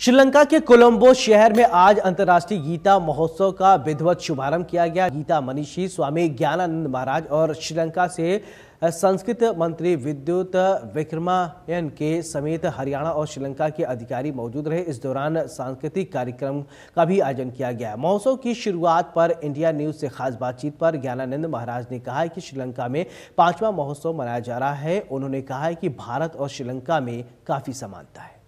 श्रीलंका के कोलंबो शहर में आज अंतर्राष्ट्रीय गीता महोत्सव का विधिवत शुभारंभ किया गया। गीता मनीषी, स्वामी ज्ञानानंद महाराज और श्रीलंका से संस्कृत मंत्री विद्युत विक्रमायन के समेत हरियाणा और श्रीलंका के अधिकारी मौजूद रहे। इस दौरान सांस्कृतिक कार्यक्रम का भी आयोजन किया गया। महोत्सव की शुरुआत पर इंडिया न्यूज़ से खास बातचीत पर ज्ञानानंद महाराज ने कहा कि श्रीलंका में पांचवा महोत्सव मनाया जा रहा है। उन्होंने कहा है कि भारत और श्रीलंका में काफ़ी समानता है।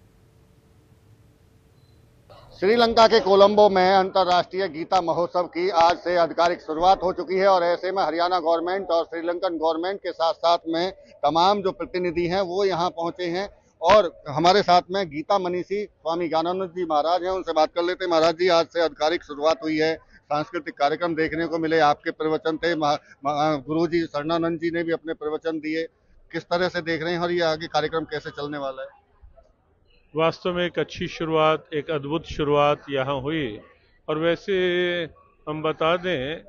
श्रीलंका के कोलंबो में अंतर्राष्ट्रीय गीता महोत्सव की आज से आधिकारिक शुरुआत हो चुकी है और ऐसे में हरियाणा गवर्नमेंट और श्रीलंकन गवर्नमेंट के साथ साथ में तमाम जो प्रतिनिधि हैं वो यहाँ पहुँचे हैं और हमारे साथ में गीता मनीषी स्वामी ज्ञानानंद जी महाराज हैं, उनसे बात कर लेते हैं। महाराज जी, आज से आधिकारिक शुरुआत हुई है। सांस्कृतिक कार्यक्रम देखने को मिले, आपके प्रवचन थे। गुरु जी शरणानंद जी ने भी अपने प्रवचन दिए। किस तरह से देख रहे हैं और ये आगे कार्यक्रम कैसे चलने वाला है? वास्तव में एक अच्छी शुरुआत, एक अद्भुत शुरुआत यहाँ हुई। और वैसे हम बता दें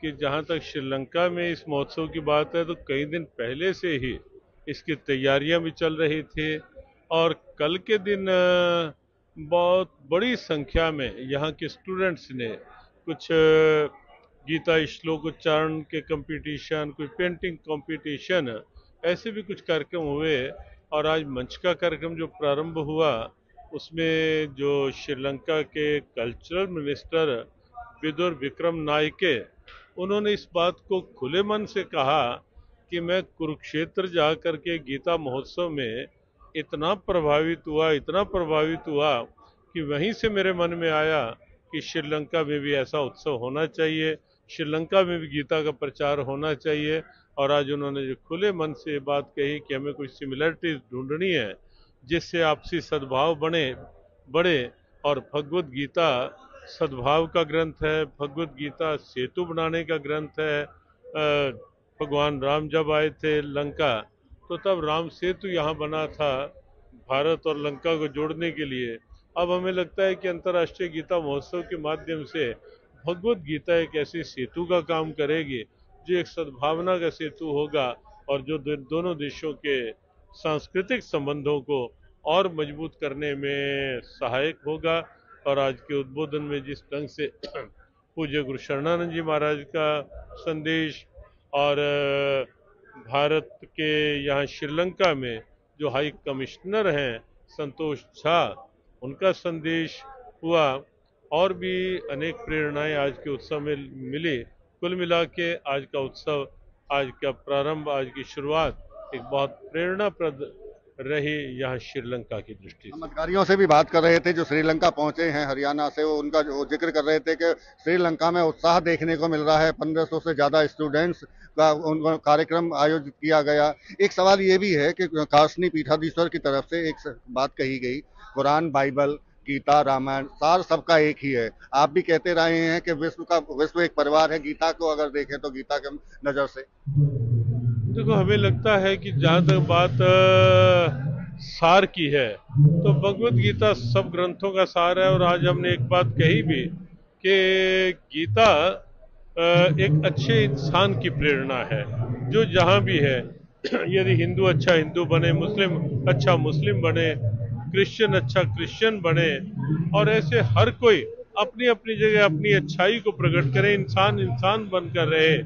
कि जहाँ तक श्रीलंका में इस महोत्सव की बात है तो कई दिन पहले से ही इसकी तैयारियाँ भी चल रही थी। और कल के दिन बहुत बड़ी संख्या में यहाँ के स्टूडेंट्स ने कुछ गीता श्लोक उच्चारण के कंपटीशन कुछ पेंटिंग कंपटीशन ऐसे भी कुछ कार्यक्रम हुए। और आज मंच का कार्यक्रम जो प्रारंभ हुआ, उसमें जो श्रीलंका के cultural minister Vidura Vikram Nike, उन्होंने इस बात को खुले मन से कहा कि मैं कुरुक्षेत्र जा कर के गीता महोत्सव में इतना प्रभावित हुआ, इतना प्रभावित हुआ कि वहीं से मेरे मन में आया कि श्रीलंका में भी ऐसा उत्सव होना चाहिए। श्रीलंका में भी गीता का प्रचार होना चाहिए। और आज उन्होंने जो खुले मन से ये बात कही कि हमें कुछ सिमिलरिटीज ढूंढनी है, जिससे आपसी सद्भाव बने, बढ़े। और भगवत गीता सद्भाव का ग्रंथ है, भगवत गीता सेतु बनाने का ग्रंथ है। भगवान राम जब आए थे लंका तो तब राम सेतु यहाँ बना था भारत और लंका को जोड़ने के लिए। अब हमें लगता है कि अंतर्राष्ट्रीय गीता महोत्सव के माध्यम से भगवत गीता एक ऐसी सेतु का काम करेगी, जो एक सद्भावना का सेतु होगा और जो दोनों देशों के सांस्कृतिक संबंधों को और मज़बूत करने में सहायक होगा। और आज के उद्बोधन में जिस ढंग से पूज्य गुरु शरणानंद जी महाराज का संदेश और भारत के यहाँ श्रीलंका में जो हाई कमिश्नर हैं संतोष झा, उनका संदेश हुआ। और भी अनेक प्रेरणाएँ आज के उत्सव में मिली। कुल मिला के आज का उत्सव, आज का प्रारंभ, आज की शुरुआत एक बहुत प्रेरणाप्रद रही यहाँ श्रीलंका की दृष्टि से। अधिकारियों से भी बात कर रहे थे जो श्रीलंका पहुँचे हैं, हरियाणा से वो उनका जो ज़िक्र कर रहे थे कि श्रीलंका में उत्साह देखने को मिल रहा है। 1500 से ज़्यादा स्टूडेंट्स का उनको कार्यक्रम आयोजित किया गया। एक सवाल ये भी है कि काशनी पीठाधीश्वर की तरफ़ से एक बात कही गई, कुरान, बाइबल गीता, रामायण, सार सबका एक ही है। आप भी कहते रहे हैं कि विश्व का, विश्व एक परिवार है। गीता को अगर देखें तो गीता के नज़र से। देखो, हमें लगता है कि जहाँ तक बात सार की है तो भगवत गीता सब ग्रंथों का सार है। और आज हमने एक बात कही भी कि गीता एक अच्छे इंसान की प्रेरणा है, जो जहाँ भी है, यदि हिंदू अच्छा हिंदू बने, मुस्लिम अच्छा मुस्लिम बने क्रिश्चियन अच्छा क्रिश्चियन बने। और ऐसे हर कोई अपनी अपनी जगह अपनी अच्छाई को प्रकट करे इंसान इंसान बनकर रहे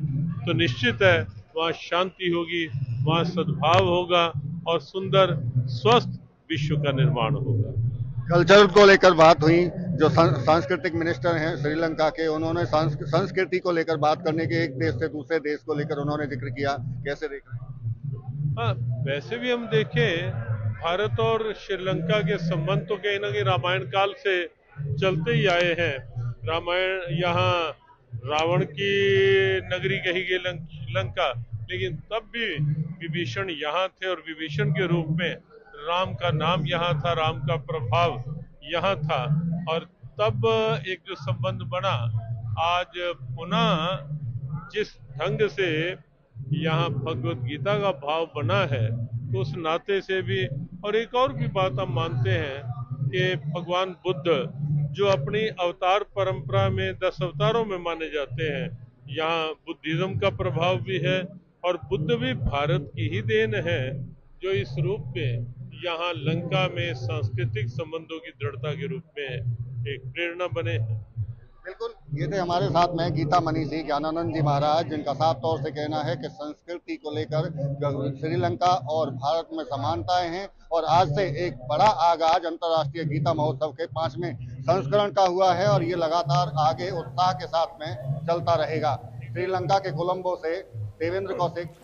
तो निश्चित है वहाँ शांति होगी वहाँ सद्भाव होगा और सुंदर स्वस्थ विश्व का निर्माण होगा। कल्चर को लेकर बात हुई जो सांस्कृतिक मिनिस्टर हैं श्रीलंका के उन्होंने संस्कृति को लेकर बात करने के एक देश से दूसरे देश को लेकर उन्होंने ज़िक्र किया। कैसे देख रहे हैं? हाँ वैसे भी हम देखें भारत और श्रीलंका के संबंध तो कहीं ना कहीं रामायण काल से चलते ही आए हैं। रामायण यहाँ रावण की नगरी कही गई लंका, लेकिन तब भी विभीषण यहाँ थे और विभीषण के रूप में राम का नाम यहाँ था, राम का प्रभाव यहाँ था। और तब एक जो संबंध बना, आज पुनः जिस ढंग से यहाँ भगवत गीता का भाव बना है तो उस नाते से भी। और एक और भी बात हम मानते हैं कि भगवान बुद्ध जो अपनी अवतार परंपरा में दस अवतारों में माने जाते हैं, यहाँ बुद्धिज्म का प्रभाव भी है और बुद्ध भी भारत की ही देन है, जो इस रूप में यहाँ लंका में सांस्कृतिक संबंधों की दृढ़ता के रूप में एक प्रेरणा बने हैं। बिल्कुल। ये थे हमारे साथ में गीता मनीषी ज्ञानानंद जी महाराज, जिनका साफ़ तौर से कहना है कि संस्कृति को लेकर श्रीलंका और भारत में समानताएँ हैं और आज से एक बड़ा आगाज़ अंतर्राष्ट्रीय गीता महोत्सव के पाँचवें संस्करण का हुआ है और ये लगातार आगे उत्साह के साथ में चलता रहेगा। श्रीलंका के कोलंबो से देवेंद्र कौशिक